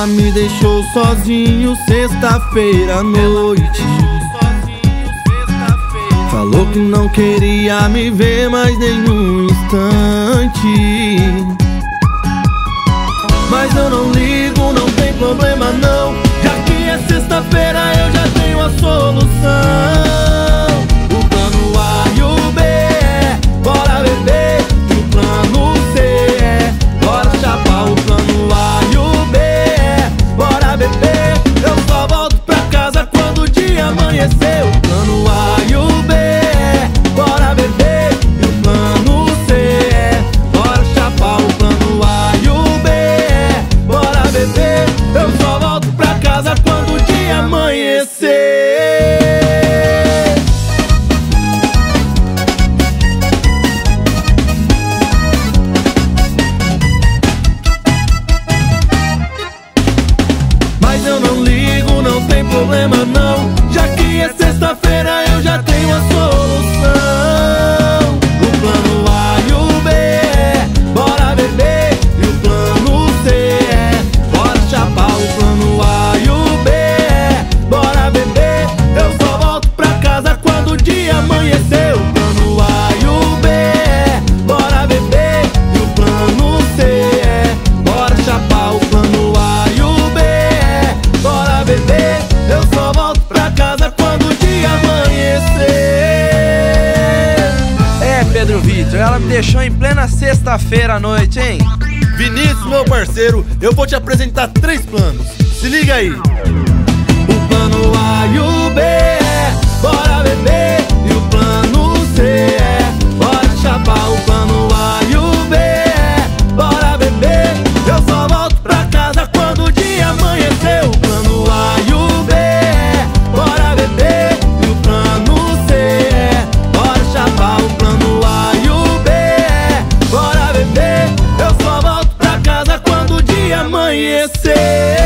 Ela me deixou sozinho sexta-feira à noite. Falou que não queria me ver mais nenhum instante. Mas eu não ligo, não tem problema não. Já que é sexta-feira, eu já tenho a solução. Problema não. Já que é sexta-feira eu já tenho a solução pra casa quando o dia amanhecer. É, Pedro Vitor, ela me deixou em plena sexta-feira à noite, hein? Vinícius, meu parceiro, eu vou te apresentar três planos. Se liga aí. O plano A e o B, conhecer.